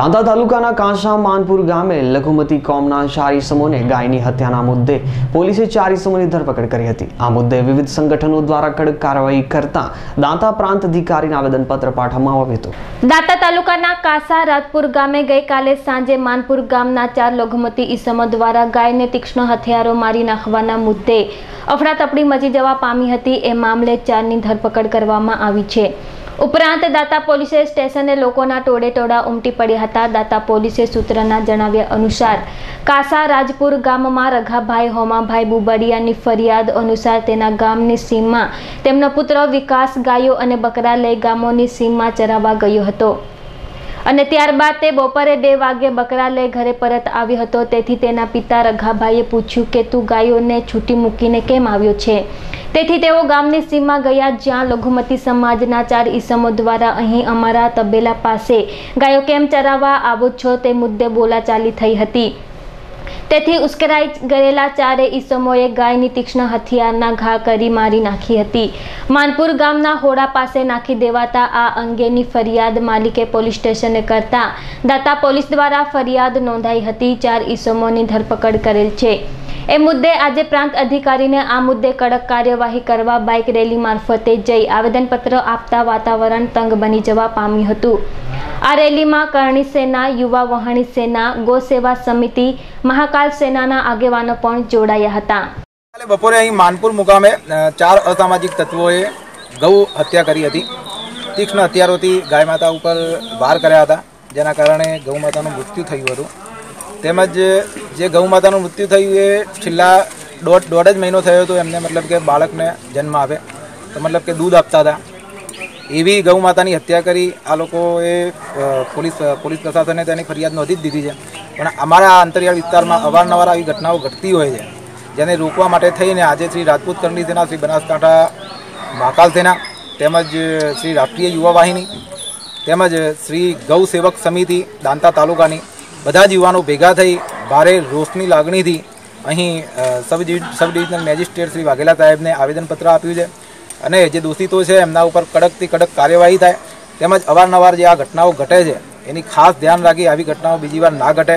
દાંતા તાલુકાના કાંસા માનપુર ગામે લઘુમતી કોમના ચાર ઇસમોને ગાયની હત્યાના મુદ્દે પોલીસે ચાર ઇસમોની ધરપકડ કરી હતી. આ મુદ્દે વિવિધ સંગઠનો દ્વારા કડક કાર્યવાહી કરતા દાંતા પ્રાંત અધિકારીને આવેદનપત્ર પાઠવવામાં આવ્યું હતું. દાંતા તાલુકાના કાંસા રાજપુર ગામે ગઈકાલે સાંજે માનપુર ગામના ચાર લઘુમતી ઇસમો દ્વારા ગાયને તીક્ષ્ણ હથિયારો મારી નાખવાના મુદ્દે અફડાતફડી મચી જવા પામી હતી. એ મામલે ચારની ધરપકડ કરવામાં આવી છે. ઉપરાંત દાતા પોલીસે સ્ટેશને લોકોના ટોળે ટોળા ઉમટી પડ્યા હતા. દાતા પોલીસે સૂત્રના જણાવ્યા અનુસાર, કાસા રાજપુર ગામમાં રઘાભાઈ, હોમાભાઈ બુબડિયાની ફરિયાદ અનુસાર તેના ગામની સીમમાં તેમનો પુત્ર વિકાસ ગાયો અને બકરા લઈ ગામોની સીમમાં ચરાવવા ગયો હતો. અને ત્યારબાદ તે બપોરે બે વાગ્યે બકરા લઈ ઘરે પરત આવ્યો હતો. તેથી તેના પિતા રઘાભાઈએ પૂછ્યું કે, તું ગાયોને છૂટી મૂકીને કેમ આવ્યો છે? તેથી તેઓ ગામની સીમમાં ગયા જ્યાં લઘુમતી સમાજના ચાર ઈસમો દ્વારા અહીં અમારા તબેલા પાસે ગાયો કેમ ચરાવવા આવો છો તે મુદ્દે બોલાચાલી થઈ હતી. તેથી ઉશ્કેરાઈ ગયેલા ચારે ઈસમોએ ગાયની તીક્ષ્ણ હથિયારના ઘા કરી મારી નાખી હતી. માનપુર ગામના હોડા પાસે નાખી દેવાતા આ અંગેની ફરિયાદ માલિકે પોલીસ સ્ટેશને કરતા દાતા પોલીસ દ્વારા ફરિયાદ નોંધાઈ હતી. ચાર ઈસમોની ધરપકડ કરેલ છે. એ મુદ્દે આજે પ્રાંત અધિકારીને આ મુદ્દે કડક કાર્યવાહી કરવા બાઇક રેલી મારફતે જઈ આવેદનપત્ર આપતા વાતાવરણ તંગ બની જવા પામ્યું હતું. આ રેલીમાં કરણી સેના, યુવા વહાણી સેના, ગો સેવા સમિતિ, મહાકાલ સેનાના આગેવાનો પણ જોડાયા હતા. બપોરે અહીં માનપુર મુકામે ચાર અસામાજિક તત્વોએ ગૌ હત્યા કરી હતી. તીક્ષ્ણ હથિયારોથી ગાય માતા ઉપર વાર કર્યા હતા, જેના કારણે ગૌ માતાનું મૃત્યુ થયું હતું. તેમજ જે ગૌ માતાનું મૃત્યુ થયું એ છેલ્લા દોઢ દોઢ જ મહિનો થયો હતો, એમને મતલબ કે બાળકને જન્મ આપે. તો મતલબ કે દૂધ આપતા હતા. એવી ગૌ માતાની હત્યા કરી આ લોકોએ પોલીસ પોલીસ પ્રશાસને તેની ફરિયાદ નોંધી જ દીધી છે. પણ અમારા અંતરિયાળ વિસ્તારમાં અવારનવાર આવી ઘટનાઓ ઘટતી હોય છે, જેને રોકવા માટે થઈને આજે શ્રી રાજપૂત કરણી સેના, શ્રી બનાસકાંઠા મહાકાલ સેના તેમજ શ્રી રાષ્ટ્રીય યુવા વાહિની તેમજ શ્રી ગૌ સેવક સમિતિ દાંતા તાલુકાની બધા જ યુવાનો ભેગા થઈ ભારે રોષની લાગણીથી અહીં sub sub divisional magistrate Shri Vaghela સાહેબને આવેદનપત્ર આપ્યું છે. અને જે દોષિતો છે એમના ઉપર કડકથી કડક કાર્યવાહી થાય તેમજ અવારનવાર જે આ ઘટનાઓ ઘટે છે એની ખાસ ધ્યાન રાખી આવી ઘટનાઓ બીજી વાર ના ઘટે.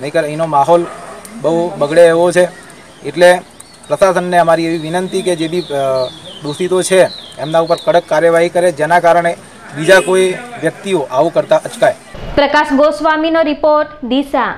નહીંતર અહીંનો માહોલ બહુ બગડે એવો છે. એટલે પ્રશાસનને અમારી એવી વિનંતી કે જે બી દોષિતો છે એમના ઉપર કડક કાર્યવાહી કરે, જેના કારણે બીજા કોઈ વ્યક્તિઓ આવું કરતા અચકાય. પ્રકાશ ગોસ્વામીનો રિપોર્ટ ડીસા